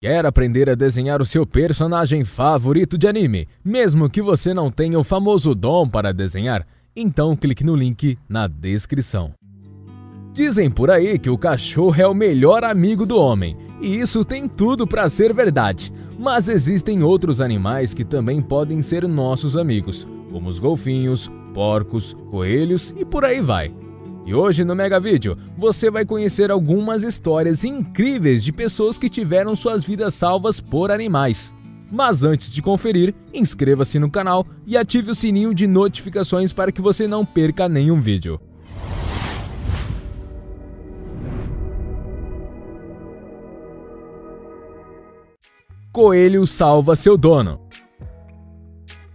Quer aprender a desenhar o seu personagem favorito de anime, mesmo que você não tenha o famoso dom para desenhar? Então clique no link na descrição. Dizem por aí que o cachorro é o melhor amigo do homem, e isso tem tudo para ser verdade. Mas existem outros animais que também podem ser nossos amigos, como os golfinhos, porcos, coelhos e por aí vai. E hoje no Mega Vídeo você vai conhecer algumas histórias incríveis de pessoas que tiveram suas vidas salvas por animais. Mas antes de conferir, inscreva-se no canal e ative o sininho de notificações para que você não perca nenhum vídeo. Coelho salva seu dono.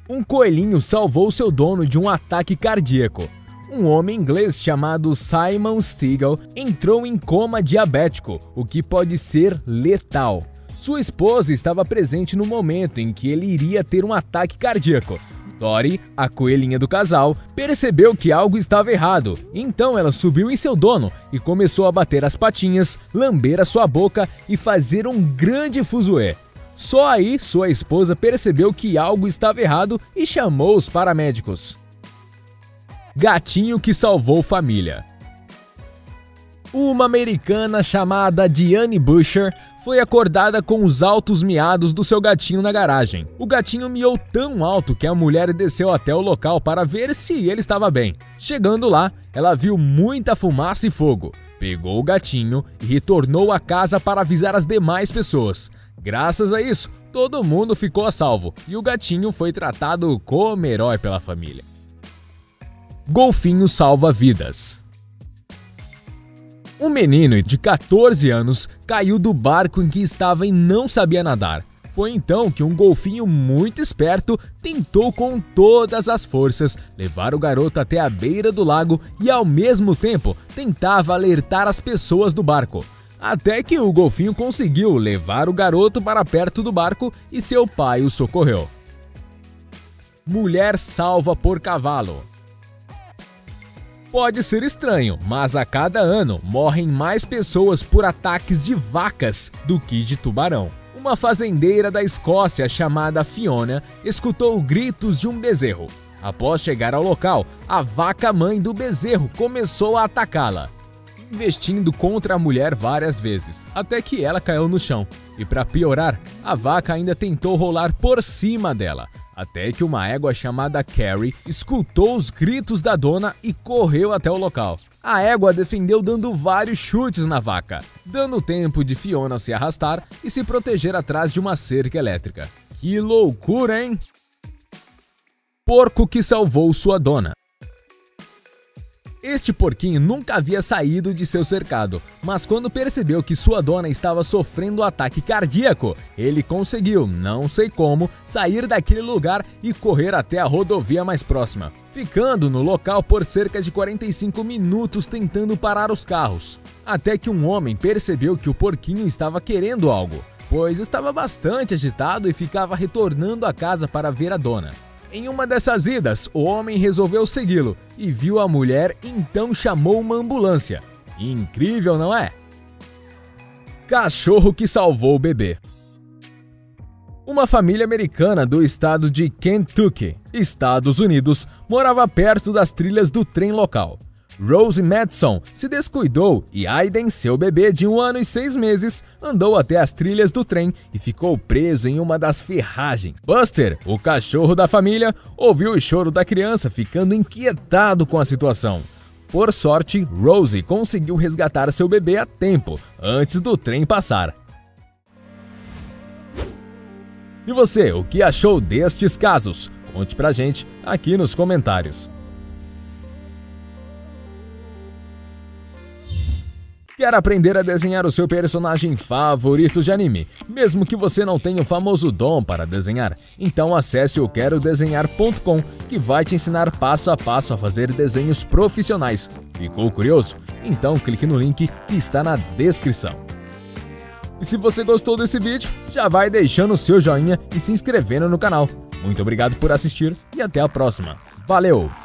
Um coelhinho salvou seu dono de um ataque cardíaco um homem inglês chamado Simon Stigall entrou em coma diabético, o que pode ser letal. Sua esposa estava presente no momento em que ele iria ter um ataque cardíaco. Dory, a coelhinha do casal, percebeu que algo estava errado, então ela subiu em seu dono e começou a bater as patinhas, lamber a sua boca e fazer um grande fuzuê. Só aí sua esposa percebeu que algo estava errado e chamou os paramédicos. Gatinho que salvou família. Uma americana chamada Diane Busher foi acordada com os altos miados do seu gatinho na garagem. O gatinho miou tão alto que a mulher desceu até o local para ver se ele estava bem. Chegando lá, ela viu muita fumaça e fogo. Pegou o gatinho e retornou à casa para avisar as demais pessoas. Graças a isso, todo mundo ficou a salvo e o gatinho foi tratado como herói pela família. Golfinho salva vidas. Um menino de 14 anos caiu do barco em que estava e não sabia nadar. Foi então que um golfinho muito esperto tentou com todas as forças levar o garoto até a beira do lago e ao mesmo tempo tentava alertar as pessoas do barco. Até que o golfinho conseguiu levar o garoto para perto do barco e seu pai o socorreu. Mulher salva por cavalo. Pode ser estranho, mas a cada ano morrem mais pessoas por ataques de vacas do que de tubarão. Uma fazendeira da Escócia chamada Fiona escutou gritos de um bezerro. Após chegar ao local, a vaca mãe do bezerro começou a atacá-la, investindo contra a mulher várias vezes, até que ela caiu no chão. E para piorar, a vaca ainda tentou rolar por cima dela, até que uma égua chamada Carrie escutou os gritos da dona e correu até o local. A égua defendeu dando vários chutes na vaca, dando tempo de Fiona se arrastar e se proteger atrás de uma cerca elétrica. Que loucura, hein? Porco que salvou sua dona. Este porquinho nunca havia saído de seu cercado, mas quando percebeu que sua dona estava sofrendo ataque cardíaco, ele conseguiu, não sei como, sair daquele lugar e correr até a rodovia mais próxima, ficando no local por cerca de 45 minutos tentando parar os carros. Até que um homem percebeu que o porquinho estava querendo algo, pois estava bastante agitado e ficava retornando à casa para ver a dona. Em uma dessas idas, o homem resolveu segui-lo e viu a mulher, então chamou uma ambulância. Incrível, não é? Cachorro que salvou o bebê. Uma família americana do estado de Kentucky, Estados Unidos, morava perto das trilhas do trem local. Rose Madison se descuidou e Aiden, seu bebê de um ano e seis meses, andou até as trilhas do trem e ficou preso em uma das ferragens. Buster, o cachorro da família, ouviu o choro da criança, ficando inquietado com a situação. Por sorte, Rose conseguiu resgatar seu bebê a tempo, antes do trem passar. E você, o que achou destes casos? Conte pra gente aqui nos comentários. Quer aprender a desenhar o seu personagem favorito de anime, mesmo que você não tenha o famoso dom para desenhar? Então acesse o querodesenhar.com que vai te ensinar passo a passo a fazer desenhos profissionais. Ficou curioso? Então clique no link que está na descrição. E se você gostou desse vídeo, já vai deixando o seu joinha e se inscrevendo no canal. Muito obrigado por assistir e até a próxima. Valeu!